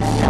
Yes.